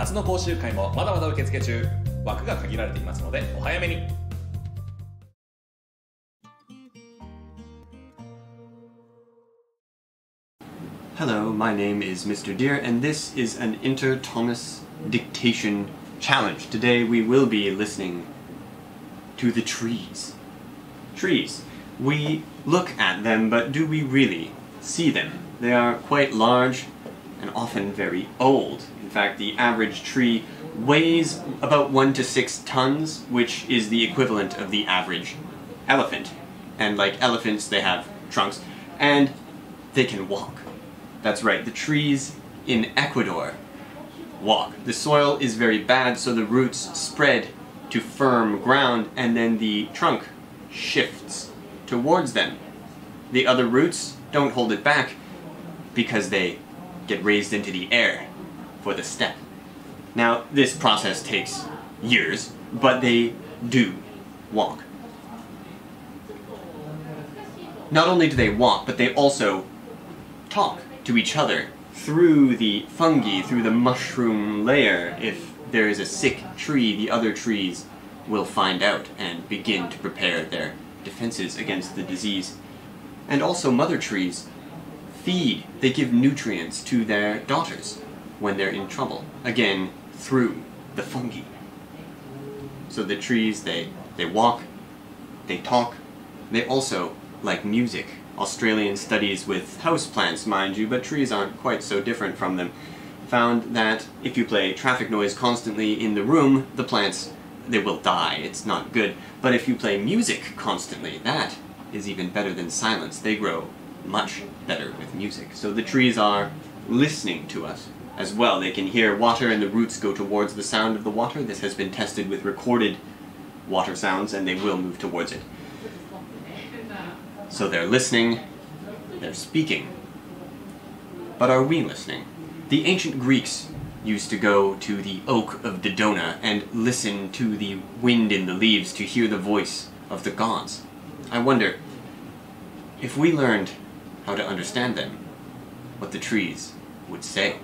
夏の講習会もまだまだ受付中枠が限られていますのでお早めに Hello, my name is Mr. Dear, and this is an InterTomas Dictation Challenge. Today we will be listening to the trees. Trees. We look at them, but do we really see them? They are quite large and often very old. In fact, the average tree weighs about 1 to 6 tons, which is the equivalent of the average elephant. And like elephants, they have trunks, and they can walk. That's right, the trees in Ecuador walk. The soil is very bad, so the roots spread to firm ground, and then the trunk shifts towards them. The other roots don't hold it back because they get raised into the air for the step. Now, this process takes years, but they do walk. Not only do they walk, but they also talk to each other through the fungi, through the mushroom layer. If there is a sick tree, the other trees will find out and begin to prepare their defenses against the disease. And also mother trees feed, they give nutrients to their daughters when they're in trouble. Again, through the fungi. So the trees, they, they walk, they talk, they also like music. Australian studies with houseplants, mind you, but trees aren't quite so different from them, found that if you play traffic noise constantly in the room, the plants, they will die. It's not good. But if you play music constantly, that is even better than silence. They grow much better with music. So the trees are listening to us as well. They can hear water and the roots go towards the sound of the water. This has been tested with recorded water sounds and they will move towards it. So they're listening, they're speaking. But are we listening? The ancient Greeks used to go to the oak of Dodona and listen to the wind in the leaves to hear the voice of the gods. I wonder if we learned how to understand them, what the trees would say.